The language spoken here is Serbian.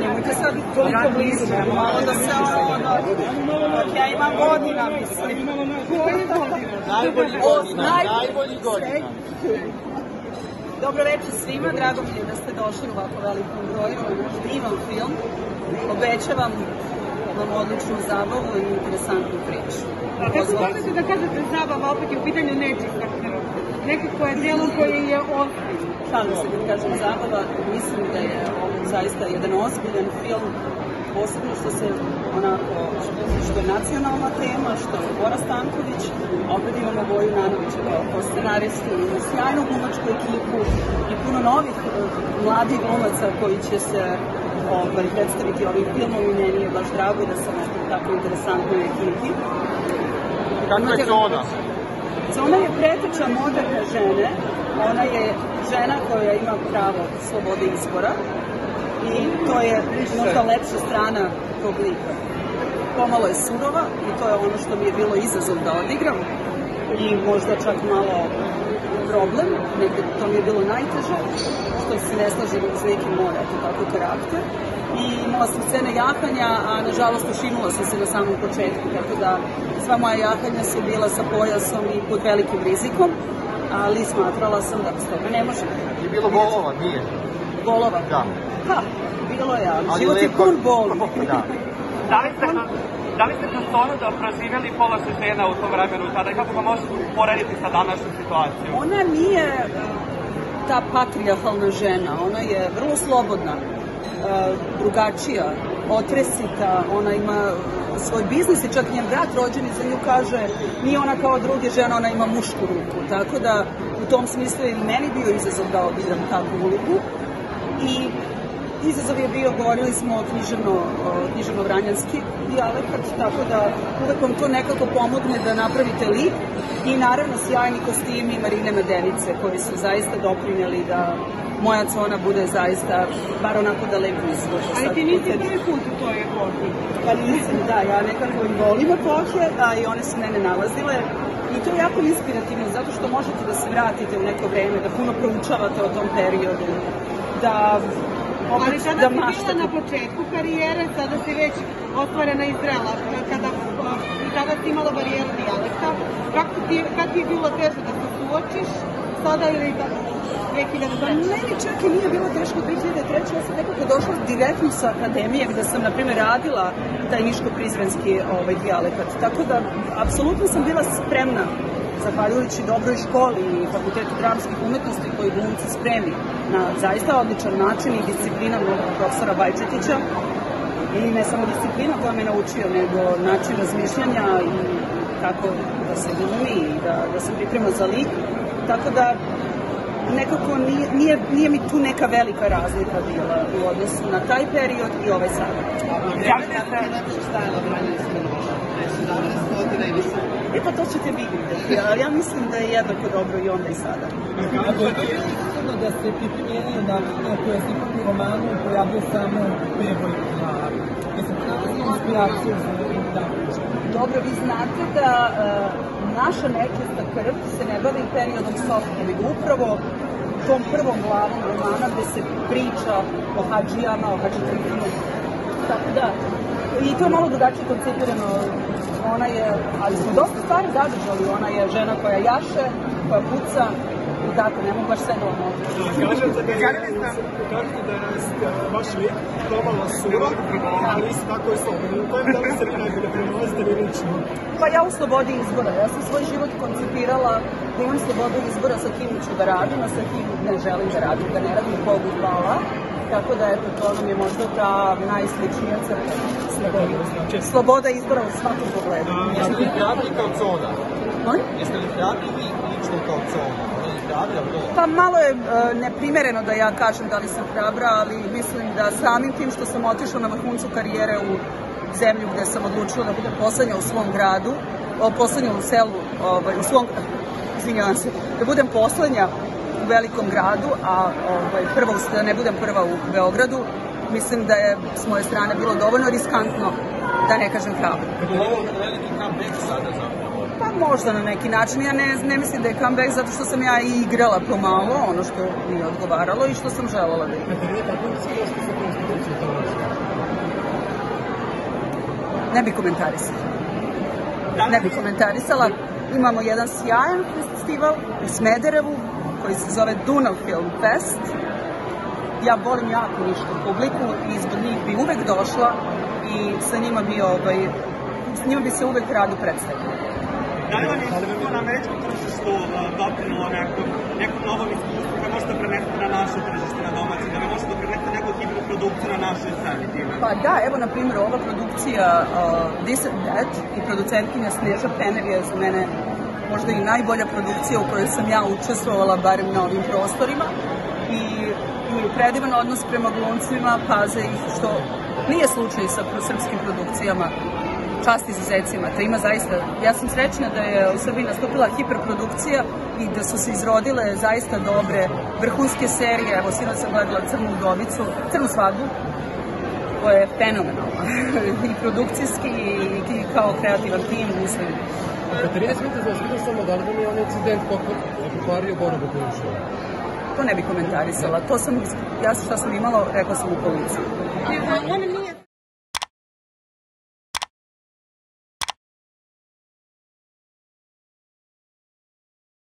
Nemojte sad toliko blizu, malo da se ono, ja imam godina, mislim. Najbolji godina, najbolji godina. Dobro večer svima, drago mi je da ste došli u ovako velikom broju divan film. Obećavam vam odličnu zabavu i interesantnu priču. A kako možete da kažete zabava, opet je u pitanju krv? Nekako je delo koje je ozbiljno. Šalim se kad kažem zabava, mislim da je ovo zaista jedan ozbiljan film, posebno što se onako, što je nacionalna tema, što je Bora Stanković, opet imamo Boju Nanovića kao, scenaristu, imamo sjajnu glumačku ekipu i puno novih eh, mladih glumaca koji će se ovaj, predstaviti ovim filmom i meni je baš drago da sam u tako interesantnoj ekipi. Kakva je Zona? Zona je preteča moderne žene, ona je žena koja ima pravo slobode izbora i to je možda lepša strana tog lika. Pomalo je surova i to je ono što mi je bilo izazov da odigram i možda čak malo problem, nekad to mi je bilo najteže, što se ne slažem s nekim mora, to tako karakter. I imala sam scene jahanja, a nažalost ošinula sam se na samom početku, tako da sva moja jahanja su bila sa pojasom i pod velikim rizikom, ali smatrala sam da bez toga ne može. Je bilo golova, nije? Golova? Da. Ha, bilo je, ali Ali život je pun boli. Da. Da li ste, kroz- da li ste da proživjeli pola žena u tom vremenu tada i kako ga možete porediti sa današnjom situacijom? Ona nije ta patrijarhalna žena, ona je vrlo slobodna, e, drugačija, otresita, ona ima svoj biznis i čak njen brat rođeni za nju kaže nije ona kao druge žene, ona ima mušku ruku. Tako da u tom smislu je meni bio izazov da odigram takvu ulogu. I izazov je bio, govorili smo o književno, književno-vranjanski dijalekat, tako da uvek vam to nekako pomogne da napravite lik i naravno sjajni kostimi Marine Medenice koji su zaista doprinjeli da moja cona bude zaista, bar onako da lepo izgleda. Ali ti nisi prvi put u toj epohi. Pa nisam, da, ja nekako volim epohe, a i one su mene nalazile. I to je jako inspirativno, zato što možete da se vratite u neko vreme, da puno proučavate o tom periodu, da Ali sada da si bila na početku karijere, sada si već ostvarena i zrela. Kada, I tada si imala barijeru dijalekta. Kako ti, kad ti je bilo teže da se suočiš? Sada ili da, 2000 Pa meni čak i nije bilo teško 2003. Ja sam nekako došla direktno sa akademije gde sam, na primjer, radila taj niško-prizrenski ovaj, dijalekat. Tako da, apsolutno sam bila spremna zahvaljujući dobroj školi i fakultetu dramskih umetnosti koji glumci spremi na zaista odličan način i disciplina mnogo profesora Bajčetića i ne samo disciplina koja me naučio, nego način razmišljanja i kako da se glumi i da, da se priprema za lik. Tako da nekako nije, nije, nije mi tu neka velika razlika bila u odnosu na taj period i ovaj sad. E pa to ćete vi vidjeti, ali ja mislim da je jednako dobro i onda i sada. Ako je to da ste pripremljeni načine koje se u romanu pojavljaju samo na... Mislim, inspiraciju za da Dobro, vi znate da e, naša nečista krv se ne bavi periodom Sofije, nego upravo tom prvom glavom romana gde se priča o hađijama, o hađitrifinu. Tako da, i to je malo drugačije koncipirano. Ona je, ali smo dosta stvari zadržali. Ona je žena koja jaše, koja puca, i tako, ne mogu baš sve da vam odgovorim. Kažete da je, kažete da je vaš lik pomalo surov, ali isto tako i slobodan. U kojem delu se vi najbolje prenalazite vi lično? Pa ja u slobodi izbora. Ja sam svoj život koncipirala da imam slobodu izbora sa kim ću da radim, a sa kim ne želim da radim, da ne radim Bogu hvala. Tako da, eto, to nam je možda ta najsličnija crta. Sloboda, sloboda izbora u svakom pogledu. Jeste li hrabri kao Zona? Molim? Jeste li hrabri vi lično kao to... Pa malo je e, neprimereno da ja kažem da li sam hrabra, ali mislim da samim tim što sam otišla na vrhuncu karijere u zemlju gde sam odlučila da budem poslednja u svom gradu, o, poslednja u selu, ovaj, u svom, izvinjavam se, da budem poslednja u velikom gradu, a ovaj, prva, u- da ne budem prva u Beogradu, mislim da je s moje strane bilo dovoljno riskantno, da ne kažem hrabro. Je ovo veliki comeback sada zapravo? Pa možda na neki način. Ja ne, ne mislim da je comeback zato što sam ja i igrala pomalo ono što mi je odgovaralo i što sam želela da igram. Konstitucijom tamo? Ne bi komentarisala. Ne bi komentarisala. Imamo jedan sjajan festival u Smederevu koji se zove Dunav Film Fest. Ja volim jako nišku publiku i zbog njih bi uvek došla i sa njima bi, ovaj, s njima bi se uvek rado predstavila. Da li vam je iskustvo na američkom tržištu uh, doprinilo nekom, nekom novom iskustvu koje možete prenesete na naše tržište, na domaće, da vi možete neku hibnu produkciju na našoj time? Pa da, evo na primjer ova produkcija uh, This and That i producentkinja Sneža Penner je za mene možda i najbolja produkcija u kojoj sam ja učestvovala, barem na ovim prostorima i imaju predivan odnos prema glumcima, paze ih što nije slučaj sa srpskim produkcijama čast izuzecima, to ima zaista, ja sam srećna da je u Srbiji nastupila hiperprodukcija i da su se izrodile zaista dobre vrhunske serije, evo sinoć sam gledala Crnu udovicu, Crnu svadbu, koja je fenomenalna, i produkcijski i, i kao kreativan tim, mislim. Katarina, smete da vas samo da li vam je onaj incident pokvario Borovu Kulišu? To ne bi komentarisala, to sam, ja šta sam imala, rekla sam u policiji. Ona nije